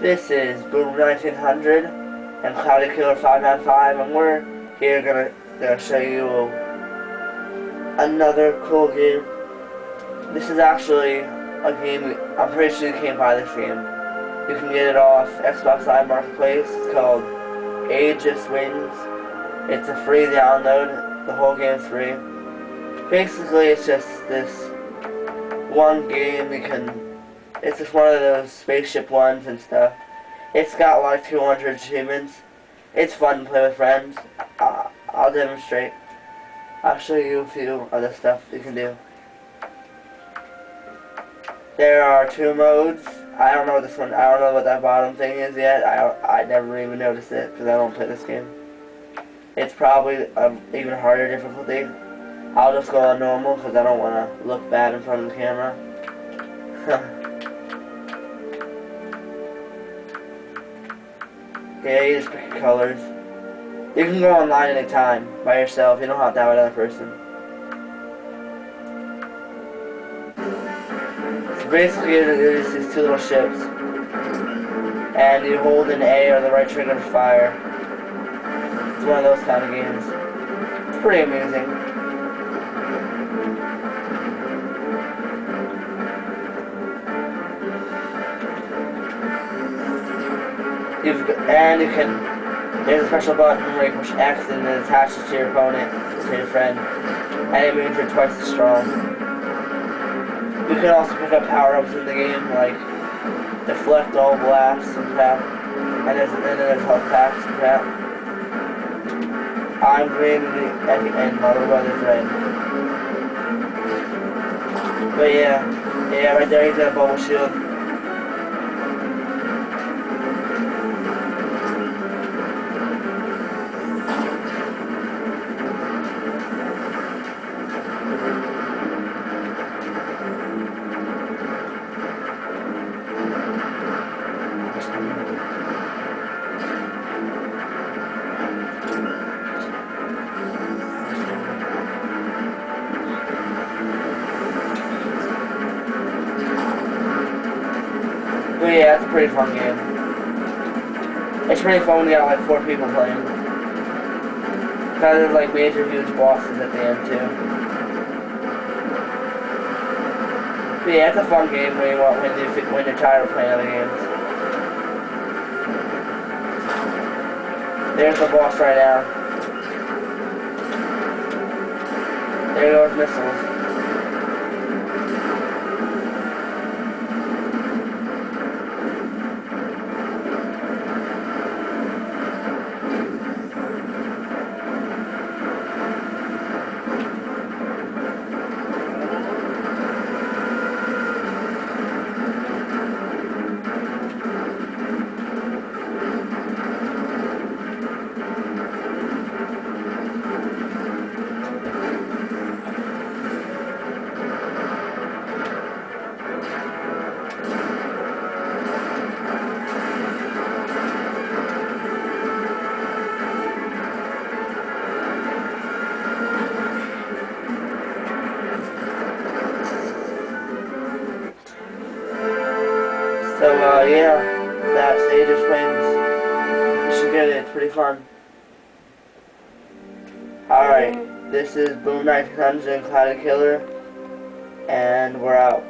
This is Boom 1900 and Cloudy Killer 595 and we're here gonna, gonna show you another cool game. This is actually a game, I'm pretty sure you can't buy this game. You can get it off Xbox Live Marketplace. It's called Aegis Wings. It's a free download. The whole game's free. Basically, it's just this one game you can it's just one of those spaceship ones and stuff. It's got like 200 achievements. It's fun to play with friends. Uh, I'll demonstrate. I'll show you a few other stuff you can do. There are two modes. I don't know this one. I don't know what that bottom thing is yet. I I never even noticed it because I don't play this game. It's probably an even harder difficulty. I'll just go on normal because I don't want to look bad in front of the camera. Pick colors. You can go online anytime by yourself. You don't have to have another person. So basically, it is these two little ships, and you hold an A or the right trigger to fire. It's one of those kind of games. It's pretty amusing. You've, and you can, there's a special button where you push X and it attaches to your opponent, to your friend, and it means you're twice as strong. You can also pick up power-ups in the game, like deflect all blasts and crap, and there's, and there's health packs and crap. I'm green and, and my brother's red. But yeah, yeah, right there he's got a bubble shield. But yeah, it's a pretty fun game. It's pretty fun when you got like four people playing. Because there's like major huge bosses at the end too. But yeah, it's a fun game when you want when you when you're tired of playing other games. There's the boss right now. There goes missiles. So, uh, yeah, that's Aegis Wings. You should get it, it's pretty fun. Alright, this is Boom 1900 and Cloudy Killer, and we're out.